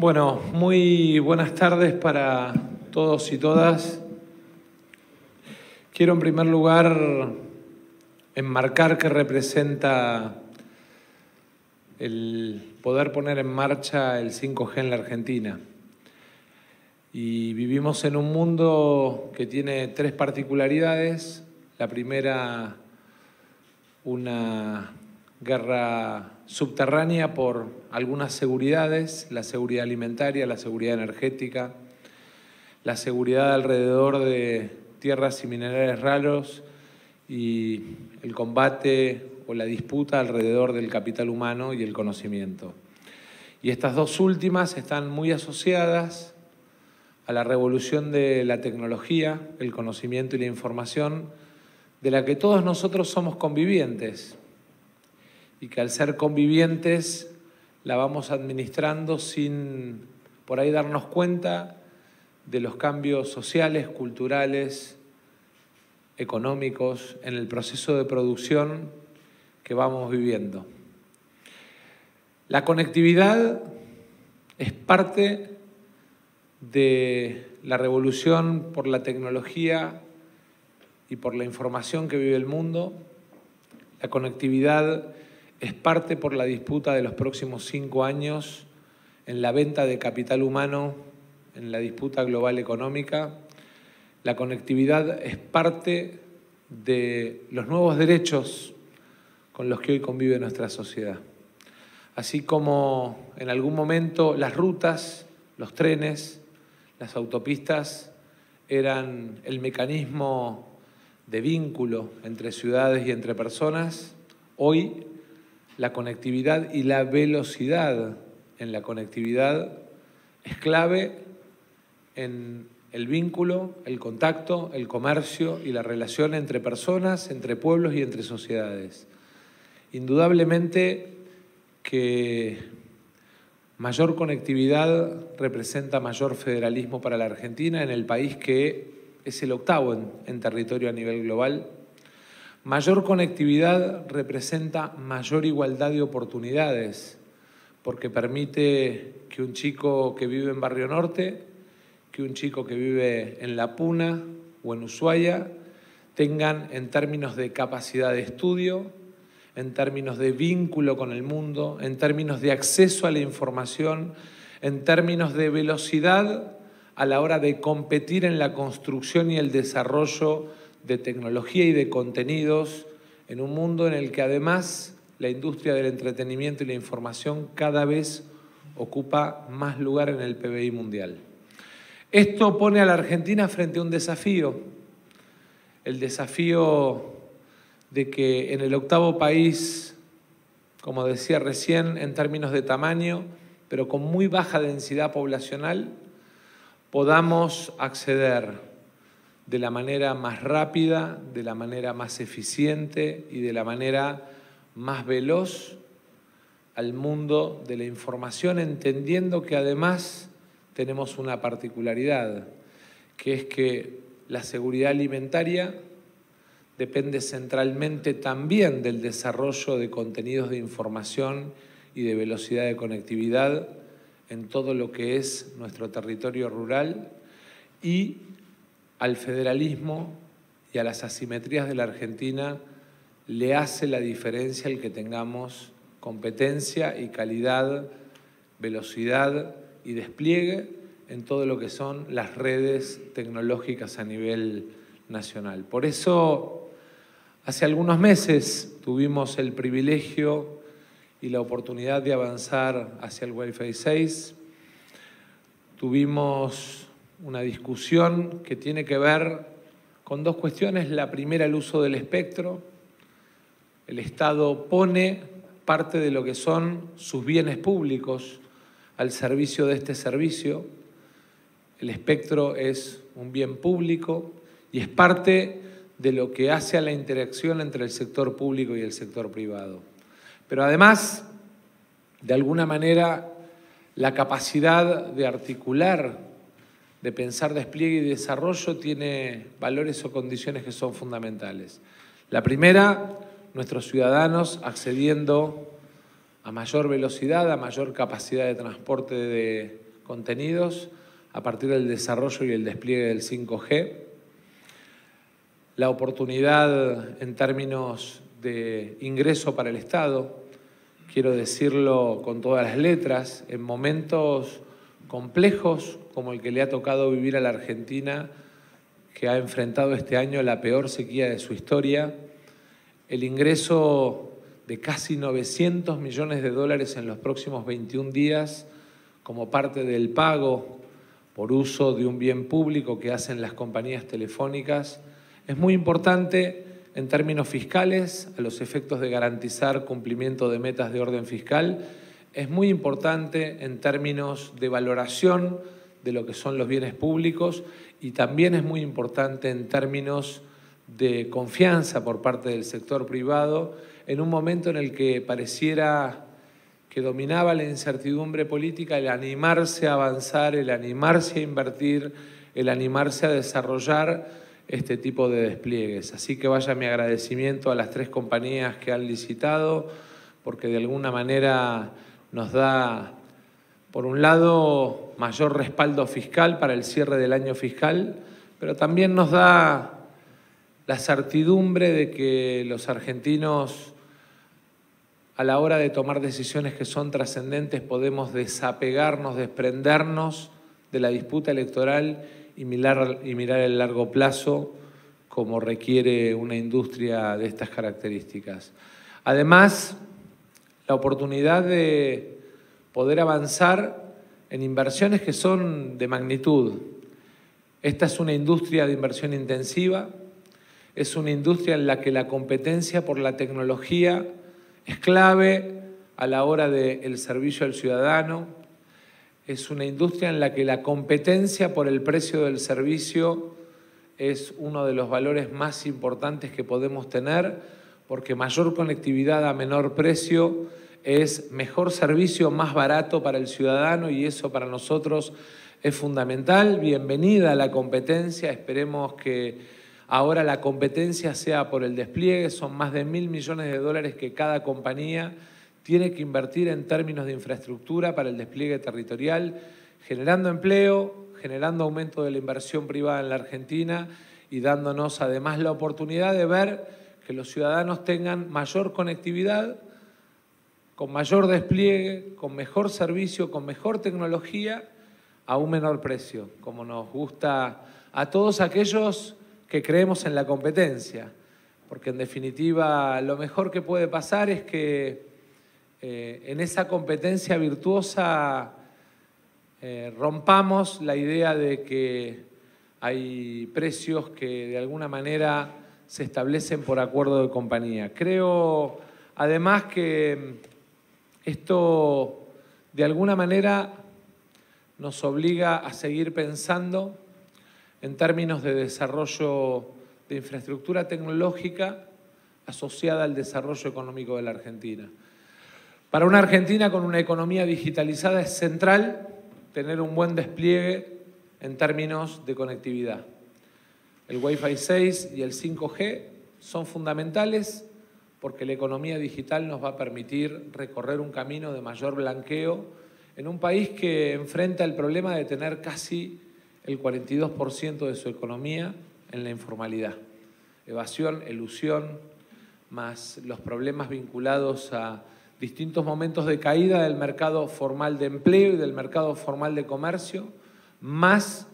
Bueno, muy buenas tardes para todos y todas. Quiero en primer lugar enmarcar que representa el poder poner en marcha el 5G en la Argentina. Y vivimos en un mundo que tiene tres particularidades. La primera, una guerra subterránea por algunas seguridades, la seguridad alimentaria, la seguridad energética, la seguridad alrededor de tierras y minerales raros y el combate o la disputa alrededor del capital humano y el conocimiento. Y estas dos últimas están muy asociadas a la revolución de la tecnología, el conocimiento y la información, de la que todos nosotros somos convivientes y que al ser convivientes la vamos administrando sin por ahí darnos cuenta de los cambios sociales, culturales, económicos en el proceso de producción que vamos viviendo. La conectividad es parte de la revolución por la tecnología y por la información que vive el mundo. La conectividad es parte por la disputa de los próximos cinco años en la venta de capital humano, en la disputa global económica. La conectividad es parte de los nuevos derechos con los que hoy convive nuestra sociedad. Así como en algún momento las rutas, los trenes, las autopistas eran el mecanismo de vínculo entre ciudades y entre personas, hoy la conectividad y la velocidad en la conectividad es clave en el vínculo, el contacto, el comercio y la relación entre personas, entre pueblos y entre sociedades. Indudablemente que mayor conectividad representa mayor federalismo para la Argentina en el país que es el octavo en, territorio a nivel global Mayor conectividad representa mayor igualdad de oportunidades, porque permite que un chico que vive en Barrio Norte, que un chico que vive en La Puna o en Ushuaia, tengan en términos de capacidad de estudio, en términos de vínculo con el mundo, en términos de acceso a la información, en términos de velocidad a la hora de competir en la construcción y el desarrollo de tecnología y de contenidos en un mundo en el que además la industria del entretenimiento y la información cada vez ocupa más lugar en el PBI mundial. Esto pone a la Argentina frente a un desafío, el desafío de que en el octavo país, como decía recién, en términos de tamaño, pero con muy baja densidad poblacional, podamos acceder de la manera más rápida, de la manera más eficiente y de la manera más veloz al mundo de la información, entendiendo que además tenemos una particularidad, que es que la seguridad alimentaria depende centralmente también del desarrollo de contenidos de información y de velocidad de conectividad en todo lo que es nuestro territorio rural y al federalismo y a las asimetrías de la Argentina le hace la diferencia el que tengamos competencia y calidad, velocidad y despliegue en todo lo que son las redes tecnológicas a nivel nacional. Por eso, hace algunos meses tuvimos el privilegio y la oportunidad de avanzar hacia el Wi-Fi 6. Tuvimos una discusión que tiene que ver con dos cuestiones. La primera, el uso del espectro. El Estado pone parte de lo que son sus bienes públicos al servicio de este servicio. El espectro es un bien público y es parte de lo que hace a la interacción entre el sector público y el sector privado. Pero además, de alguna manera, la capacidad de articular de pensar despliegue y desarrollo tiene valores o condiciones que son fundamentales. La primera, nuestros ciudadanos accediendo a mayor velocidad, a mayor capacidad de transporte de contenidos a partir del desarrollo y el despliegue del 5G, la oportunidad en términos de ingreso para el Estado, quiero decirlo con todas las letras, en momentos complejos como el que le ha tocado vivir a la Argentina, que ha enfrentado este año la peor sequía de su historia, el ingreso de casi 900 millones de dólares en los próximos 21 días como parte del pago por uso de un bien público que hacen las compañías telefónicas, es muy importante en términos fiscales, a los efectos de garantizar cumplimiento de metas de orden fiscal, es muy importante en términos de valoración de lo que son los bienes públicos y también es muy importante en términos de confianza por parte del sector privado en un momento en el que pareciera que dominaba la incertidumbre política, el animarse a avanzar, el animarse a invertir, el animarse a desarrollar este tipo de despliegues. Así que vaya mi agradecimiento a las tres compañías que han licitado, porque de alguna manera nos da, por un lado, mayor respaldo fiscal para el cierre del año fiscal, pero también nos da la certidumbre de que los argentinos a la hora de tomar decisiones que son trascendentes podemos desapegarnos, desprendernos de la disputa electoral y mirar, y mirar el largo plazo como requiere una industria de estas características. Además, la oportunidad de poder avanzar en inversiones que son de magnitud. Esta es una industria de inversión intensiva, es una industria en la que la competencia por la tecnología es clave a la hora del servicio al ciudadano, es una industria en la que la competencia por el precio del servicio es uno de los valores más importantes que podemos tener, porque mayor conectividad a menor precio es mejor servicio más barato para el ciudadano y eso para nosotros es fundamental. Bienvenida a la competencia, esperemos que Ahora la competencia sea por el despliegue, son más de mil millones de dólares que cada compañía tiene que invertir en términos de infraestructura para el despliegue territorial, generando empleo, generando aumento de la inversión privada en la Argentina y dándonos además la oportunidad de ver que los ciudadanos tengan mayor conectividad, con mayor despliegue, con mejor servicio, con mejor tecnología, a un menor precio, como nos gusta a todos aquellos que creemos en la competencia, porque en definitiva lo mejor que puede pasar es que eh, en esa competencia virtuosa eh, rompamos la idea de que hay precios que de alguna manera se establecen por acuerdo de compañía. Creo además que esto de alguna manera nos obliga a seguir pensando en términos de desarrollo de infraestructura tecnológica asociada al desarrollo económico de la Argentina. Para una Argentina con una economía digitalizada es central tener un buen despliegue en términos de conectividad. El Wi-Fi 6 y el 5G son fundamentales porque la economía digital nos va a permitir recorrer un camino de mayor blanqueo en un país que enfrenta el problema de tener casi el 42% de su economía en la informalidad. Evasión, elusión, más los problemas vinculados a distintos momentos de caída del mercado formal de empleo y del mercado formal de comercio, más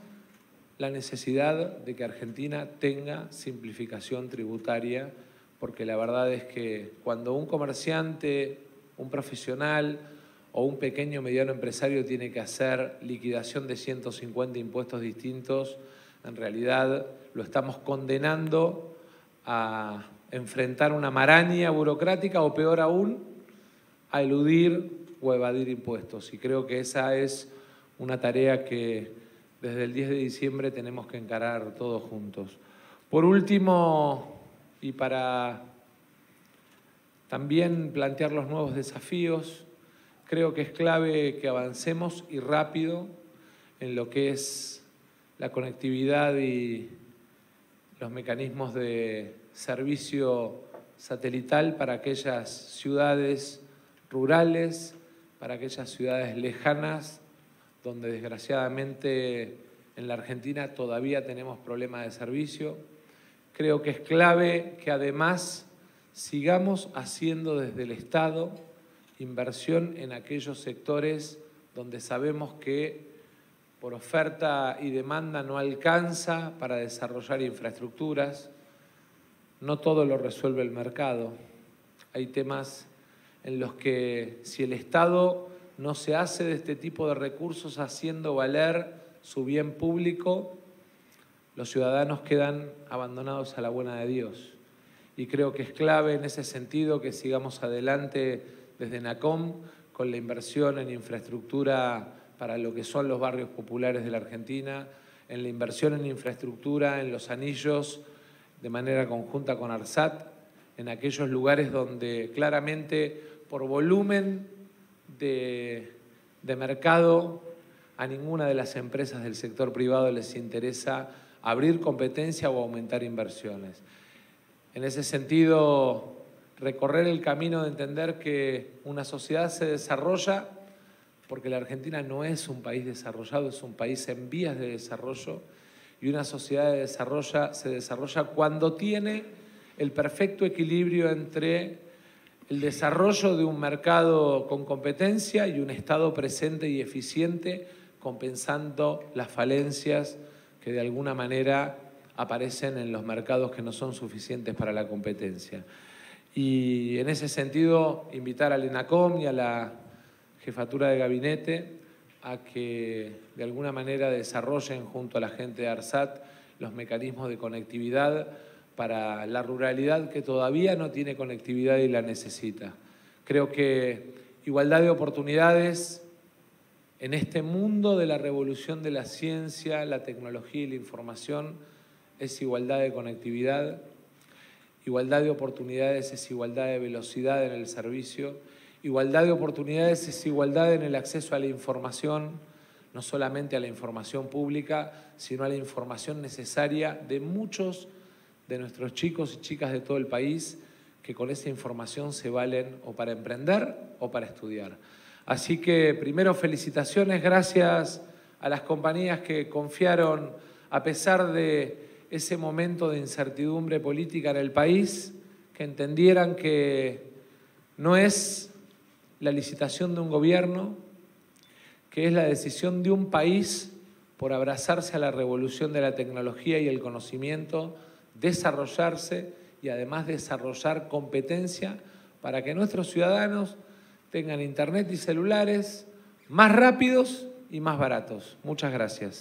la necesidad de que Argentina tenga simplificación tributaria, porque la verdad es que cuando un comerciante, un profesional, o un pequeño o mediano empresario tiene que hacer liquidación de 150 impuestos distintos, en realidad lo estamos condenando a enfrentar una maraña burocrática o peor aún, a eludir o evadir impuestos. Y creo que esa es una tarea que desde el 10 de diciembre tenemos que encarar todos juntos. Por último, y para también plantear los nuevos desafíos, creo que es clave que avancemos y rápido en lo que es la conectividad y los mecanismos de servicio satelital para aquellas ciudades rurales, para aquellas ciudades lejanas, donde desgraciadamente en la Argentina todavía tenemos problemas de servicio. Creo que es clave que además sigamos haciendo desde el Estado inversión en aquellos sectores donde sabemos que por oferta y demanda no alcanza para desarrollar infraestructuras. No todo lo resuelve el mercado. Hay temas en los que si el Estado no se hace de este tipo de recursos haciendo valer su bien público, los ciudadanos quedan abandonados a la buena de Dios. Y creo que es clave en ese sentido que sigamos adelante desde NACOM con la inversión en infraestructura para lo que son los barrios populares de la Argentina, en la inversión en infraestructura, en los anillos, de manera conjunta con ARSAT, en aquellos lugares donde claramente por volumen de, mercado a ninguna de las empresas del sector privado les interesa abrir competencia o aumentar inversiones. En ese sentido, recorrer el camino de entender que una sociedad se desarrolla porque la Argentina no es un país desarrollado, es un país en vías de desarrollo y una sociedad de desarrollo se desarrolla cuando tiene el perfecto equilibrio entre el desarrollo de un mercado con competencia y un Estado presente y eficiente compensando las falencias que de alguna manera aparecen en los mercados que no son suficientes para la competencia. Y en ese sentido, invitar al ENACOM y a la jefatura de gabinete a que de alguna manera desarrollen junto a la gente de ARSAT los mecanismos de conectividad para la ruralidad que todavía no tiene conectividad y la necesita. Creo que igualdad de oportunidades en este mundo de la revolución de la ciencia, la tecnología y la información es igualdad de conectividad, igualdad de oportunidades es igualdad de velocidad en el servicio, igualdad de oportunidades es igualdad en el acceso a la información, no solamente a la información pública, sino a la información necesaria de muchos de nuestros chicos y chicas de todo el país que con esa información se valen o para emprender o para estudiar. Así que primero felicitaciones, gracias a las compañías que confiaron a pesar de ese momento de incertidumbre política en el país, que entendieran que no es la licitación de un gobierno, que es la decisión de un país por abrazarse a la revolución de la tecnología y el conocimiento, desarrollarse y además desarrollar competencia para que nuestros ciudadanos tengan internet y celulares más rápidos y más baratos. Muchas gracias.